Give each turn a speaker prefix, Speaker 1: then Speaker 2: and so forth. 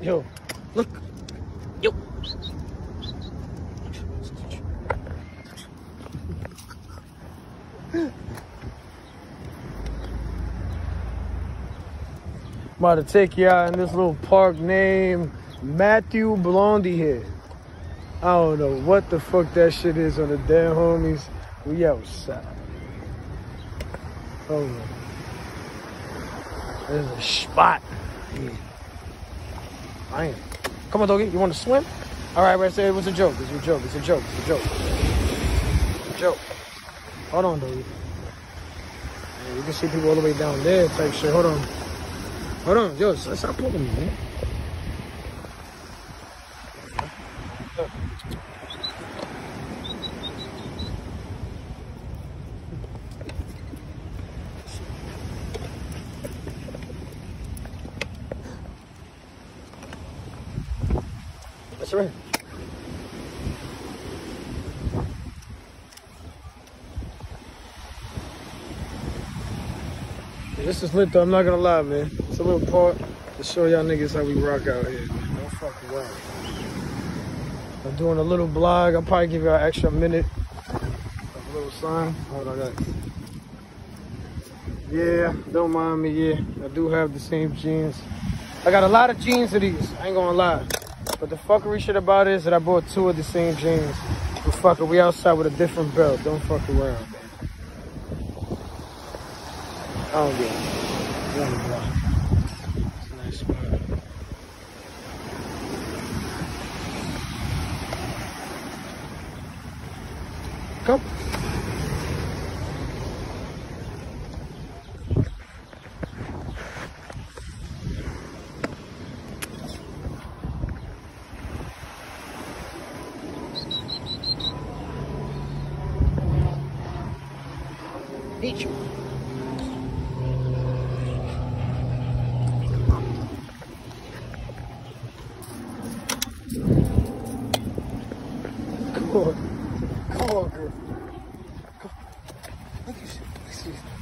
Speaker 1: Yo, look. Yo. About to take you out in this little park named Matthew Blondie here. I don't know what the fuck that shit is on the damn homies. We outside. Oh. There's a spot. Yeah. I am. Come on, doggy. You want to swim? All right, right. Say it was a joke. It's a joke. It's a joke. It's a joke. It's a joke. Hold on, doggy. You can see people all the way down there type shit. Hold on. Hold on. Yo, stop pulling me, man. This is lit though, I'm not gonna lie, man. It's a little part to show y'all niggas how we rock out here, man. Don't fuck. I'm doing a little blog. I'll probably give y'all an extra minute. A little sign. Hold on, I got Yeah, don't mind me, yeah. I do have the same jeans. I got a lot of jeans of these, I ain't gonna lie. But the fuckery shit about it is that I bought two of the same jeans. But fuck it, we outside with a different belt. Don't fuck around. I don't get it. Come. Come on, girl. Come. Look at you.